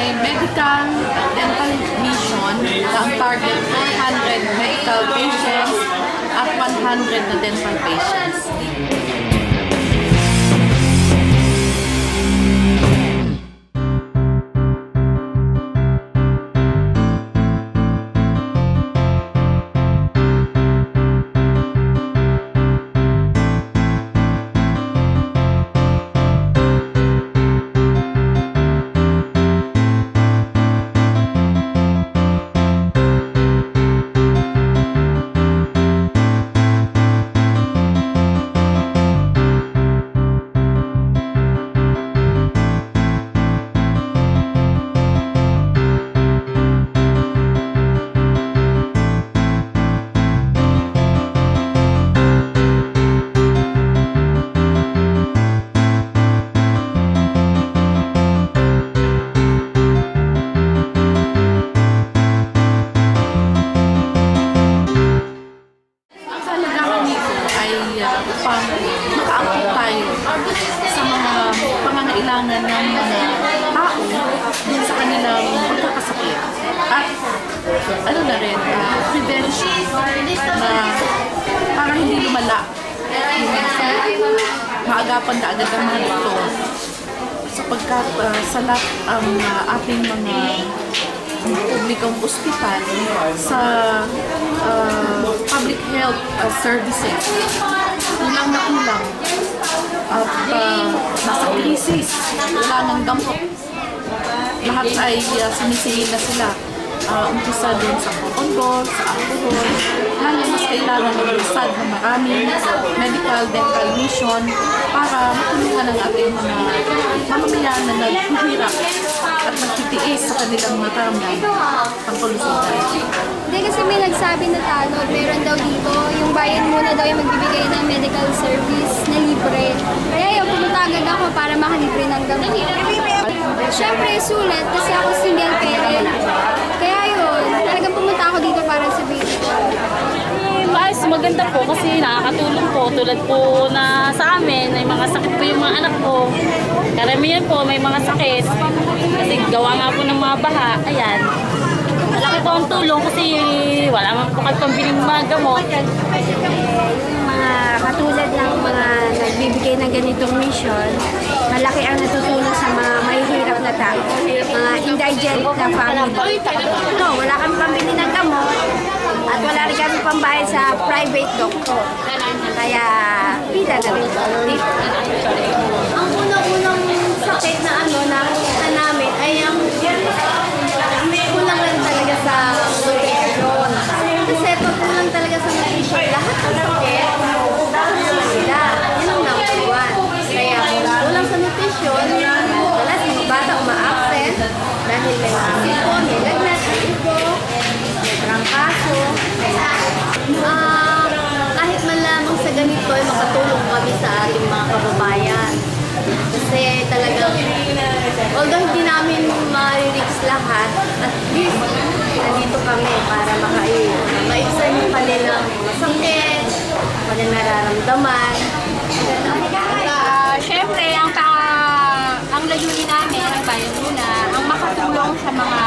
may medical dental mission na ang target 400 medical patients at 100 na dental patients. Tao dun sa kanilang pagkakasakit. At ano na rin, uh, prevention na para hindi lumala yung maagapan na agad ang mga doktor sapagkat uh, salat ang uh, ating mga publikong ospital sa uh, public health uh, services. Kulang na kulang. At uh, krisis, wala ng gamot. Lahat ay uh, sinisingil na sila. Uh, umpisa din sa alcohol, sa alcohol. Lalo mas kailangan ng lisad ng maraming medical dental mission para matulungan ang ating mga mamamayan na naghihirap at nagtitiis sa kanilang mga karamdaman pangkulusugan. Hindi kasi may nagsabi na tanod, meron daw dito, yung bayan muna daw yung magbibigay ng medical service na libre. Kaya yun, pumunta agad ako para makalibre ng gamot. Siyempre, sulit kasi ako single parent. Kaya yun, talagang pumunta ako dito para sa baby ko. Ayos, maganda po kasi nakakatulong po tulad po na sa amin, may mga sakit po yung mga anak ko. Karamihan po may mga sakit kasi gawa nga po ng mga baha. Ayan. Malaki po ang tulong kasi wala man po kayo pambiling mga gamot. yung mga katulad ng mga nagbibigay ng ganitong mission, malaki ang natutulong sa mga mahihirap na tao, mga indigent na family. No, wala kami pambili ng gamot at wala rin kami pambayad sa private doctor. Kaya pila na rin dito. Ang unang-unang sakit na ano na nakita namin ay ang kulang lang talaga sa nutrition. Kasi pag kulang talaga sa nutrition, lahat ng sakit, dahil sa sila. Yun ang number one. Kaya kung kulang sa nutrition, madalas yung bata uma-absent dahil may mga sipon, may lagnat, may ubo, may trangkaso. Ah, kahit man lamang sa ganito ay makatulong kami sa ating mga kababayan. Kasi talagang, although hindi namin ma-reach lahat, at least nandito kami para makai maibsan yung kanilang mga sakit, kanilang nararamdaman. Ah, Siyempre, ang, pa, ang layunin namin, ang bayan muna, ang makatulong sa mga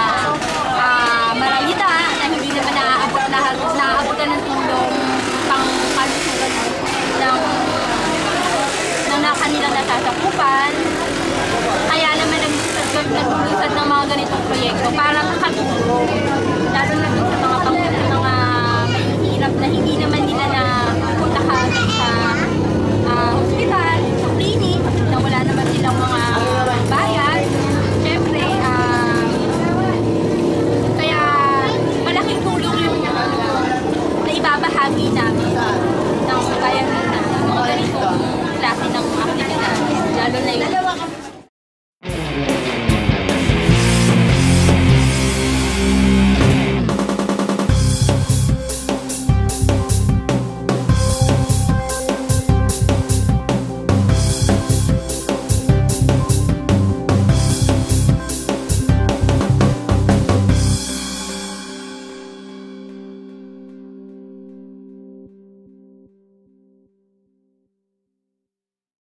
ah, marayita na hindi naman naaabot na naaabotan ng tulong pang kalusugan ng ng na kanilang nasasakupan. Kaya naman naglusad naglusad ng mga ganitong proyekto para makatulong. Lalo na sa mga pang mga mahihirap na hindi naman